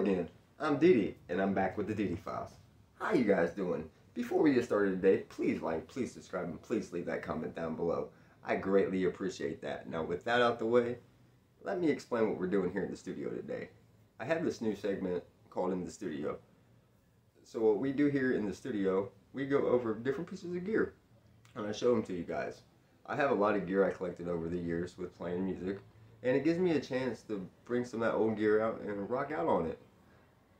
again. I'm Deedee, and I'm back with the Deedee Files. How you guys doing? Before we get started today, please like, please subscribe, and please leave that comment down below. I greatly appreciate that. Now, with that out the way, let me explain what we're doing here in the studio today. I have this new segment called In the Studio. So what we do here in the studio, we go over different pieces of gear, and I show them to you guys. I have a lot of gear I collected over the years with playing music, and it gives me a chance to bring some of that old gear out and rock out on it.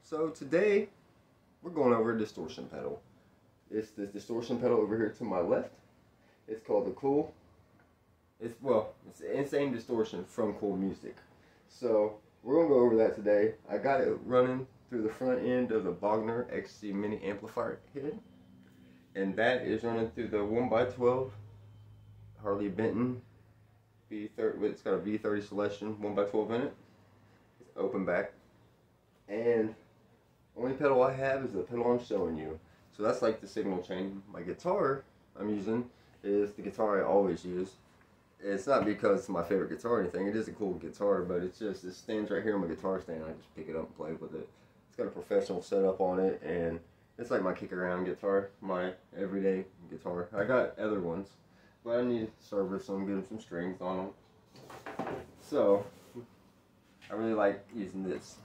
So today, we're going over a distortion pedal. It's this distortion pedal over here to my left. It's called the Cool. It's, well, it's Insane Distortion from Cool Music. So, we're going to go over that today. I got it running through the front end of the Bogner Ecstasy Mini Amplifier head. And that is running through the 1x12 Harley Benton V30, it's got a V30 Celestion 1x12 in it. It's open back. And only pedal I have is the pedal I'm showing you. So that's like the signal chain. My guitar I'm using is the guitar I always use. It's not because it's my favorite guitar or anything. It is a cool guitar, but it's just, it stands right here on my guitar stand. I just pick it up and play with it. It's got a professional setup on it, and it's like my kick around guitar, my everyday guitar. I got other ones, but I need to service them, get them some strings on them. So, I really like using this.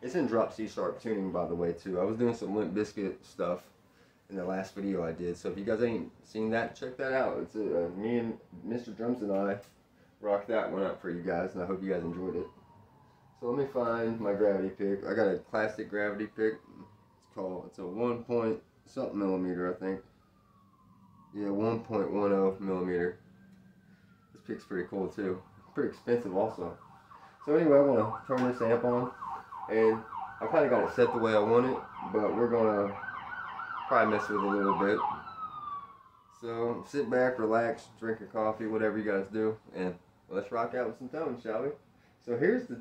It's in drop C sharp tuning, by the way, too. I was doing some Limp Bizkit stuff in the last video I did. So if you guys ain't seen that, check that out. It's uh, me and Mr. Drums and I rocked that one up for you guys, and I hope you guys enjoyed it. So let me find my gravity pick. I got a classic gravity pick. It's called, it's a 1 point something millimeter, I think. Yeah, 1.10 millimeter. This pick's pretty cool too. Pretty expensive also. So anyway, I'm to turn this amp on. And I kind of got it set the way I want it, but we're to probably mess with it a little bit. So sit back, relax, drink your coffee, whatever you guys do, and let's rock out with some tones, shall we? So here's the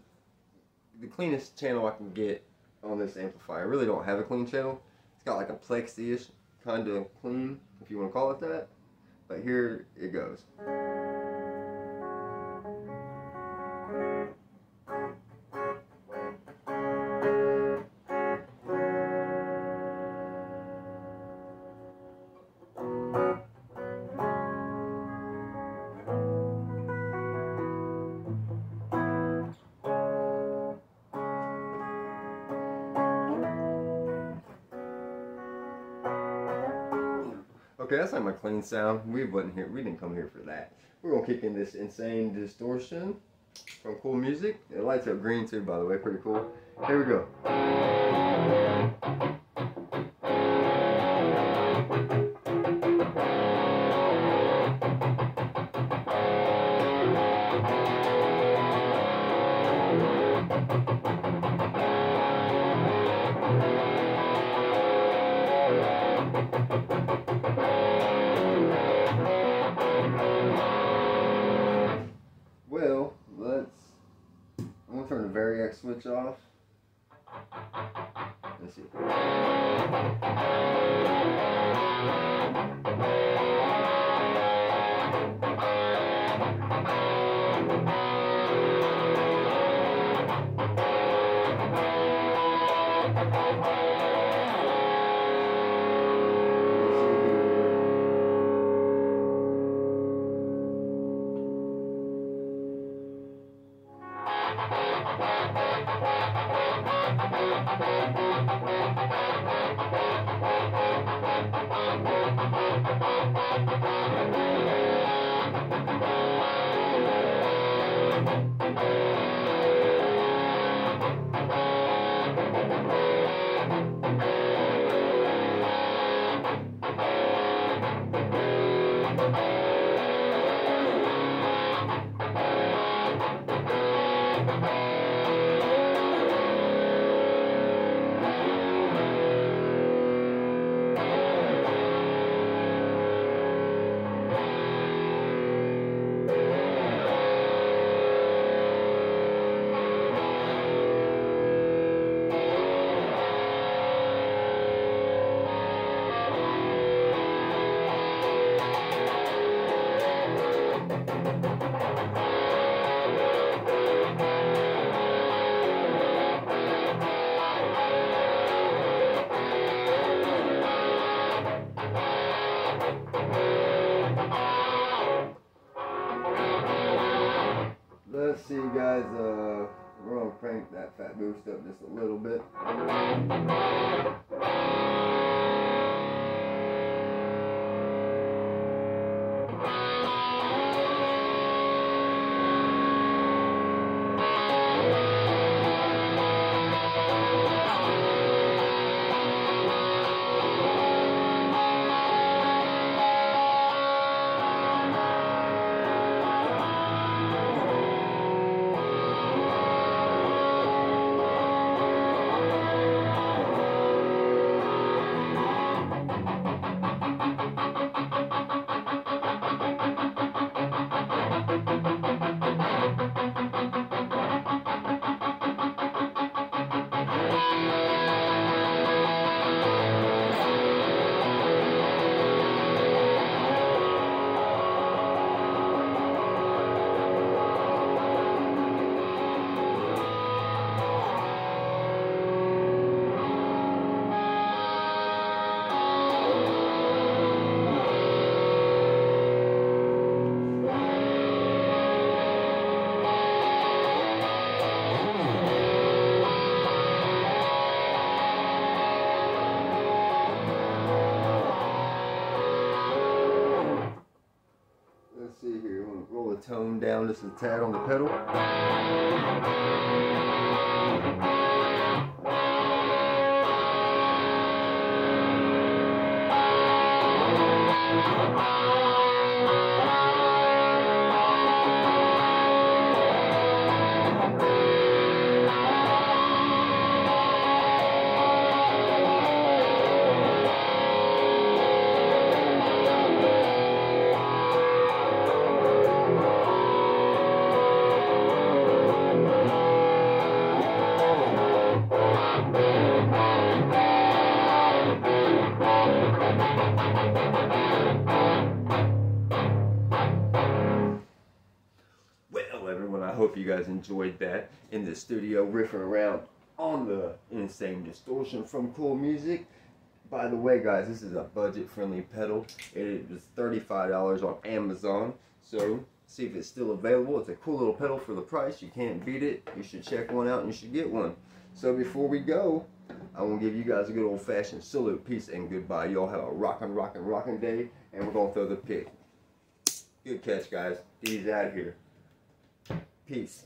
the cleanest channel I can get on this amplifier. I really don't have a clean channel. It's got like a plexi-ish kind of clean, if you want to call it that. But here it goes. Okay, that's not my clean sound. We wasn't here. We didn't come here for that. We're gonna kick in this insane distortion from Cool Music. It lights up green too, by the way. Pretty cool. Here we go. Turn switch off. Let's see. Thank you. That fat boost up just a little bit. Tone down just a tad on the pedal. You guys enjoyed that in the studio, riffing around on the insane distortion from Cool Music. By the way, guys, this is a budget-friendly pedal. It was $35 on Amazon, so see if it's still available. It's a cool little pedal for the price. You can't beat it. You should check one out and you should get one. So before we go, I want to give you guys a good old-fashioned salute, peace, and goodbye. Y'all have a rockin', rockin', rockin' day, and we're going to throw the pick. Good catch, guys. D's out here. Peace.